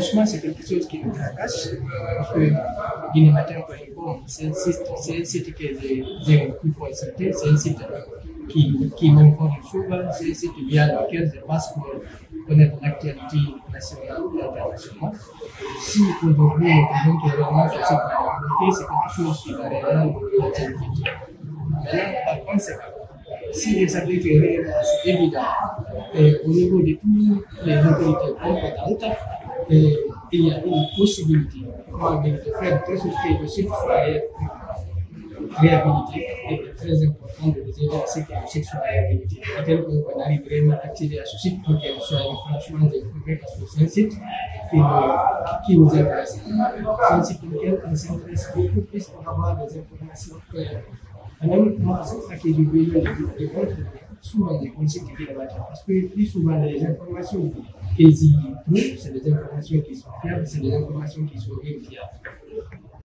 franchement, c'est quelque chose qui nous tracasse. Parce que Guinée Matin, un site, c'est un site que j'ai beaucoup consulté, c'est un site qui, qui m'informe souvent, c'est un site via lequel je passe pour connaître l'actualité nationale et internationale. Si aujourd'hui que vraiment ce site va c'est quelque chose qui va réellement nous inquiéter. Maintenant, par conséquent, si les réellement c'est évident, et au niveau de toutes les autorités compétentes, il y a une possibilité de faire très sorte que le site soit réhabilité. Et c'est très important de les aider à ce que le site soit réhabilité. Et tel qu'on arrive vraiment à accéder à ce site pour qu'il soit franchement développé parce que c'est un site qui qui nous intéresse. C'est un site pour lequel on s'intéresse beaucoup plus pour avoir des informations claires. Et même moi, c'est ça que j'ai besoin de, de confirmer souvent des conseils qui viennent parce que plus souvent les informations qu'ils y trouvent, c'est des informations qui sont fiables, c'est des informations qui sont vérifiables.